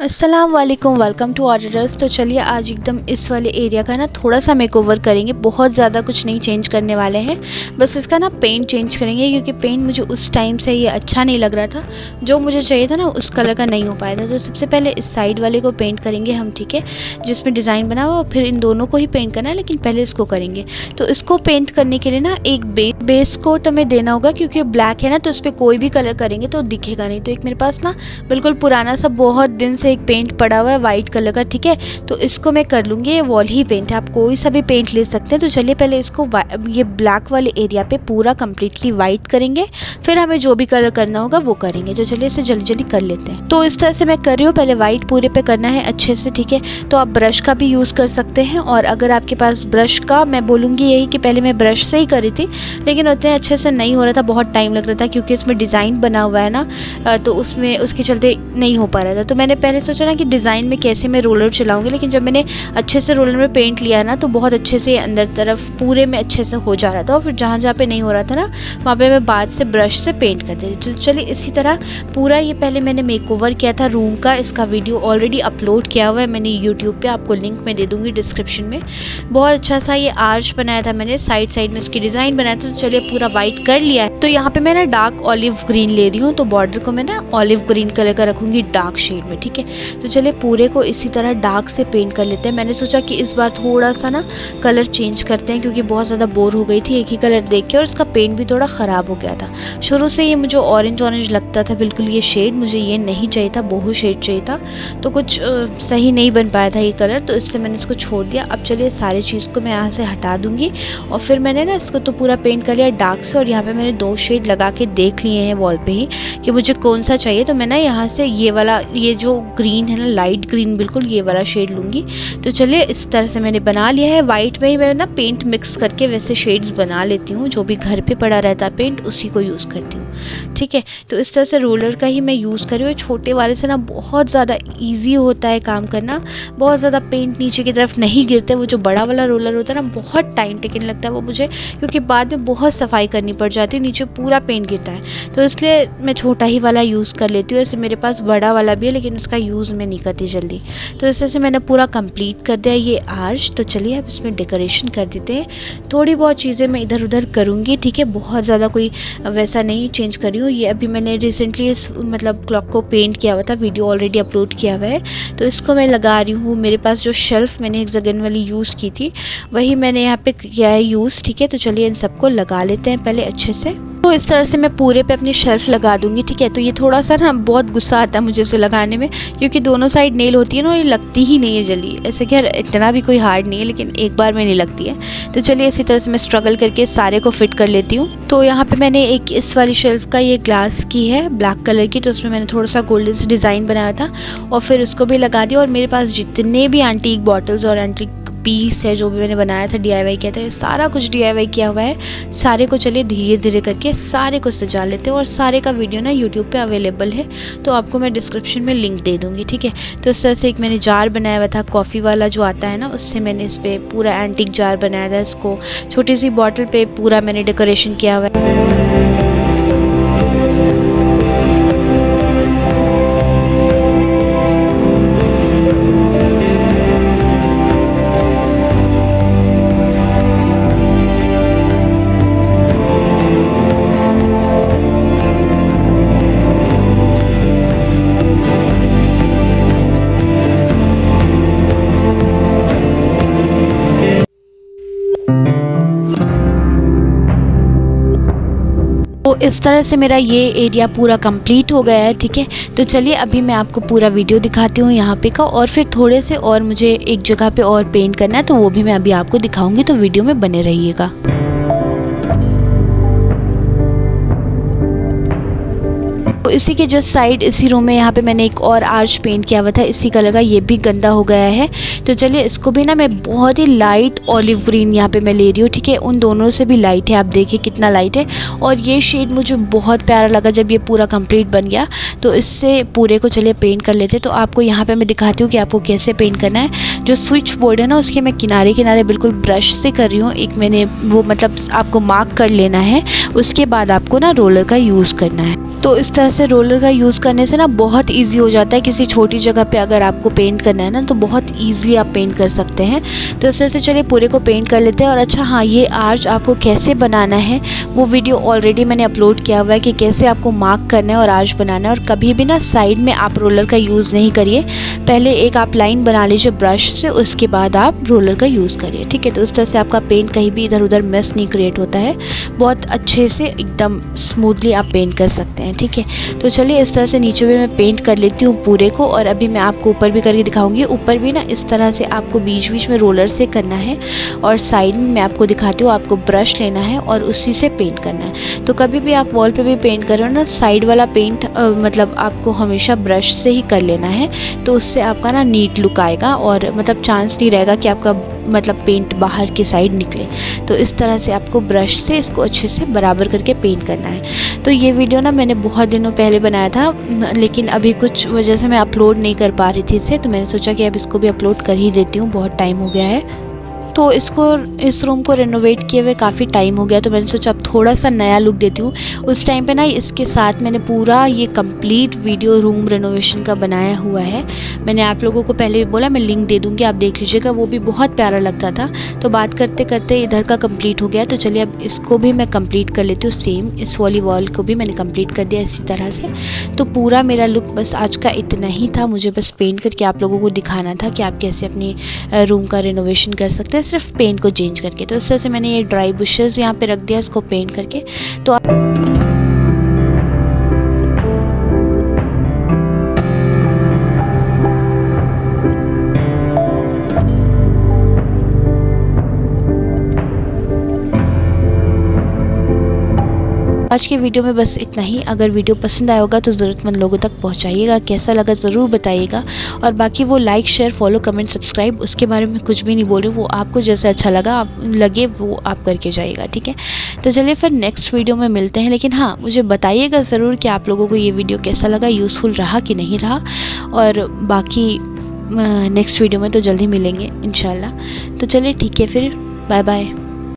अस्सलाम वालेकुम to auditors तो चलिए आज एकदम इस वाले एरिया का ना थोड़ा सा मेक ओवर करेंगे। बहुत ज़्यादा कुछ नहीं चेंज करने वाले हैं। बस इसका ना पेंट चेंज करेंगे क्योंकि पेंट मुझे उस टाइम से ये अच्छा नहीं लग रहा था। जो मुझे चाहिए था ना उस कलर का नहीं हो पाया था। तो सबसे पहले इस साइड वाले को पेंट करेंगे हम ठीक है? जिसमें डिज़ाइन बना हुआ फिर इन दोनों को ही पेंट करना है लेकिन पहले इसको करेंगे। तो इसको पेंट करने के लिए ना एक बे, बेस कोट हमें देना होगा क्योंकि ब्लैक है ना तो इस पर कोई भी कलर करेंगे तो दिखेगा नहीं। तो एक मेरे पास ना बिल्कुल पुराना सा बहुत दिन से एक पेंट पड़ा हुआ है वाइट कलर का, ठीक है? तो इसको मैं कर लूँगी, ये वॉल ही पेंट है। आप कोई सा भी पेंट ले सकते हैं तो चलिए पहले इसको ये ब्लैक वाले एरिया पे पूरा कम्प्लीटली वाइट करेंगे। फिर हमें जो भी कलर करना होगा, वो करेंगे। तो चलिए इसे जल्दी जल्दी कर लेते हैं। तो इस तरह से मैं कर रही हूँ, पहले वाइट पूरे पे करना है अच्छे से, ठीक है? तो आप ब्रश का भी यूज़ कर सकते हैं, और अगर आपके पास ब्रश का, मैं बोलूँगी यही कि पहले मैं ब्रश से ही करी थी, लेकिन उतने अच्छे से नहीं हो रहा था, बहुत टाइम लग रहा था, क्योंकि इसमें डिज़ाइन बना हुआ है ना तो उसमें, उसके चलते नहीं हो पा रहा था। तो मैंने पहले सोचा ना कि डिज़ाइन में कैसे मैं रोलर चलाऊँगी, लेकिन जब मैंने अच्छे से रोलर में पेंट लिया ना तो बहुत अच्छे से अंदर तरफ़ पूरे में अच्छे से हो जा रहा था और फिर जहाँ जहाँ पे नहीं हो रहा था ना, वहाँ पे मैं बाद से ब्रश से पेंट कर दे रही तो चलिए, इसी तरह पूरा ये पहले मैंने मेक किया था रूम का इसका वीडियो ऑलरेडी अपलोड किया हुआ है, मैंने यूट्यूब पर आपको लिंक में दे दूँगी डिस्क्रिप्शन में। बहुत अच्छा सा ये आर्च बनाया था मैंने साइड साइड में इसकी डिज़ाइन बनाया था तो चलिए पूरा वाइट कर लिया है। तो यहाँ पे मैं ना डार्क ऑलिव ग्रीन ले रही हूँ तो बॉर्डर को मैं ना ऑलिव ग्रीन कलर का रखूँगी डार्क शेड में, ठीक है? तो चलिए पूरे को इसी तरह डार्क से पेंट कर लेते हैं। मैंने सोचा कि इस बार थोड़ा सा ना कलर चेंज करते हैं, क्योंकि बहुत ज़्यादा बोर हो गई थी एक ही कलर देख के, और इसका पेंट भी थोड़ा ख़राब हो गया था। शुरू से ये मुझे ऑरेंज ऑरेंज लगता था, बिल्कुल ये शेड मुझे ये नहीं चाहिए था, बहु शेड चाहिए था। तो कुछ सही नहीं बन पाया था ये कलर तो इसलिए मैंने इसको छोड़ दिया। अब चलिए सारी चीज़ को मैं यहाँ से हटा दूँगी, और फिर मैंने ना इसको तो पूरा पेंट कर लिया डार्क से, और यहाँ पर मैंने दो शेड लगा के देख लिए हैं वॉल पर ही, कि मुझे कौन सा चाहिए। तो मैं ना यहाँ से ये वाला, ये जो ग्रीन है ना लाइट ग्रीन बिल्कुल ये वाला शेड लूँगी। तो चलिए, इस तरह से मैंने बना लिया है। वाइट में ही मैं ना पेंट मिक्स करके वैसे शेड्स बना लेती हूँ। जो भी घर पे पड़ा रहता है पेंट उसी को यूज़ करती हूँ। ठीक है? तो इस तरह से रोलर का ही मैं यूज़ कर हूँ। छोटे वाले से ना बहुत ज़्यादा ईजी होता है काम करना। बहुत ज़्यादा पेंट नीचे की तरफ़ नहीं गिरते वो जो बड़ा वाला रोलर होता है ना, बहुत टाइम टेकन लगता है वो मुझे। क्योंकि बाद में बहुत सफ़ाई करनी पड़ जाती है। नीचे पूरा पेंट गिरता है। तो इसलिए मैं छोटा ही वाला यूज़ कर लेती हूँ। ऐसे मेरे पास बड़ा वाला भी है, लेकिन उसका यूज़ में नहीं करती जल्दी। तो इस तरह से मैंने पूरा कंप्लीट कर दिया ये आर्च तो चलिए अब इसमें डेकोरेशन कर देते हैं। थोड़ी बहुत चीज़ें मैं इधर उधर करूँगी, ठीक है? बहुत ज़्यादा कोई वैसा नहीं चेंज कर हूँ। ये अभी मैंने रिसेंटली इस मतलब क्लॉक को पेंट किया हुआ था वीडियो ऑलरेडी अपलोड किया हुआ है। तो इसको मैं लगा रही हूँ। मेरे पास जो शेल्फ़ मैंने एक जगन वाली यूज़ की थी, वही मैंने यहाँ पे किया है यूज़ ठीक है? तो चलिए इन सबको लगा लेते हैं पहले अच्छे से। तो इस तरह से मैं पूरे पे अपनी शेल्फ़ लगा दूँगी, ठीक है? तो ये थोड़ा सा ना बहुत गुस्सा आता है मुझे इसे लगाने में, क्योंकि दोनों साइड नेल होती है ना ये लगती ही नहीं है जल्दी। ऐसे खैर, इतना भी कोई हार्ड नहीं है, लेकिन एक बार में नहीं लगती है। तो चलिए इसी तरह से मैं स्ट्रगल करके सारे को फिट कर लेती हूँ। तो यहाँ पर मैंने एक इस वाली शेल्फ़ का ये ग्लास की है ब्लैक कलर की तो उसमें मैंने थोड़ा सा गोल्डन से डिज़ाइन बनाया था और फिर उसको भी लगा दिया और मेरे पास जितने भी एंटीक बॉटल्स और एंटीक पीस है, जो भी मैंने बनाया था डी किया था सारा कुछ डी किया हुआ है। सारे को चलिए धीरे धीरे करके सारे को सजा लेते हैं और सारे का वीडियो ना यूट्यूब पे अवेलेबल है। तो आपको मैं डिस्क्रिप्शन में लिंक दे दूँगी, ठीक है? तो इस तरह से एक मैंने जार बनाया हुआ था कॉफ़ी वाला जो आता है ना, उससे मैंने इस पर पूरा एंटिक जार बनाया था इसको। छोटी सी बॉटल पर पूरा मैंने डेकोरेशन किया हुआ है। तो इस तरह से मेरा ये एरिया पूरा कंप्लीट हो गया है, ठीक है? तो चलिए, अभी मैं आपको पूरा वीडियो दिखाती हूँ यहाँ पे का, और फिर थोड़े से और मुझे एक जगह पे और पेंट करना है तो वो भी मैं अभी आपको दिखाऊँगी तो वीडियो में बने रहिएगा। तो इसी के जस्ट साइड इसी रूम में यहाँ पे मैंने एक और आर्च पेंट किया हुआ था। इसी कलर का ये भी गंदा हो गया है। तो चलिए, इसको भी ना मैं बहुत ही लाइट ऑलिव ग्रीन यहाँ पे मैं ले रही हूँ, ठीक है? उन दोनों से भी लाइट है, आप देखिए कितना लाइट है। और ये शेड मुझे बहुत प्यारा लगा जब ये पूरा कंप्लीट बन गया। तो इससे पूरे को चलिए पेंट कर लेते तो आपको यहाँ पर मैं दिखाती हूँ कि आपको कैसे पेंट करना है। जो स्विच बोर्ड है ना, उसके मैं किनारे किनारे बिल्कुल ब्रश से कर रही हूँ। एक मैंने वो मतलब आपको मार्क कर लेना है। उसके बाद आपको ना रोलर का यूज़ करना है। तो इस तरह से रोलर का यूज़ करने से ना बहुत ईजी हो जाता है। किसी छोटी जगह पे अगर आपको पेंट करना है ना तो बहुत ईजिली आप पेंट कर सकते हैं। तो इस तरह से चलिए पूरे को पेंट कर लेते हैं और अच्छा हाँ ये आर्च आपको कैसे बनाना है, वो वीडियो ऑलरेडी मैंने अपलोड किया हुआ है कि कैसे आपको मार्क करना है और आर्च बनाना है। और कभी भी ना साइड में आप रोलर का यूज़ नहीं करिए। पहले एक आप लाइन बना लीजिए ब्रश से, उसके बाद आप रोलर का यूज़ करिए। ठीक है तो इस तरह से आपका पेंट कहीं भी इधर उधर मिस नहीं क्रिएट होता है। बहुत अच्छे से एकदम स्मूथली आप पेंट कर सकते हैं। ठीक है तो चलिए इस तरह से नीचे भी मैं पेंट कर लेती हूँ पूरे को और अभी मैं आपको ऊपर भी करके दिखाऊँगी। ऊपर भी ना इस तरह से आपको बीच बीच में रोलर से करना है और साइड में मैं आपको दिखाती हूँ आपको ब्रश लेना है और उसी से पेंट करना है। तो कभी भी आप वॉल पर भी पेंट कर रहे हो ना साइड वाला पेंट आ, मतलब आपको हमेशा ब्रश से ही कर लेना है। तो उससे आपका ना नीट लुक आएगा और मतलब चांस नहीं रहेगा कि आपका मतलब पेंट बाहर की साइड निकले। तो इस तरह से आपको ब्रश से इसको अच्छे से बराबर करके पेंट करना है। तो ये वीडियो ना मैंने बहुत दिनों पहले बनाया था, लेकिन अभी कुछ वजह से मैं अपलोड नहीं कर पा रही थी इसे तो मैंने सोचा कि अब इसको भी अपलोड कर ही देती हूँ, बहुत टाइम हो गया है। तो इसको इस रूम को रेनोवेट किए हुए काफ़ी टाइम हो गया तो मैंने सोचा अब थोड़ा सा नया लुक देती हूँ। उस टाइम पे ना इसके साथ मैंने पूरा ये कंप्लीट वीडियो रूम रेनोवेशन का बनाया हुआ है। मैंने आप लोगों को पहले भी बोला, मैं लिंक दे दूँगी, आप देख लीजिएगा, वो भी बहुत प्यारा लगता था। तो बात करते करते इधर का कंप्लीट हो गया तो चलिए अब इसको भी मैं कंप्लीट कर लेती हूँ सेम इस वाली वॉल को भी मैंने कंप्लीट कर दिया इसी तरह से। तो पूरा मेरा लुक बस आज का इतना ही था, मुझे बस पेंट करके आप लोगों को दिखाना था कि आप कैसे अपनी रूम का रेनोवेशन कर सकते हैं। सिर्फ़ पेंट को चेंज करके तो इस तरह से मैंने ये ड्राई बुशेज़ यहाँ पे रख दिया इसको पेंट करके। तो आप आज के वीडियो में बस इतना ही। अगर वीडियो पसंद आया होगा तो ज़रूरतमंद लोगों तक पहुंचाइएगा, कैसा लगा ज़रूर बताइएगा। और बाकी वो like share follow comment subscribe उसके बारे में कुछ भी नहीं बोल वो आपको जैसे अच्छा लगा, आप लगे, वो आप करके जाइएगा, ठीक है? तो चलिए फिर नेक्स्ट वीडियो में मिलते हैं। लेकिन हाँ मुझे बताइएगा ज़रूर कि आप लोगों को ये वीडियो कैसा लगा यूज़फुल रहा कि नहीं रहा। और बाकी नेक्स्ट वीडियो में तो जल्दी मिलेंगे इन तो चलिए ठीक है फिर। Bye bye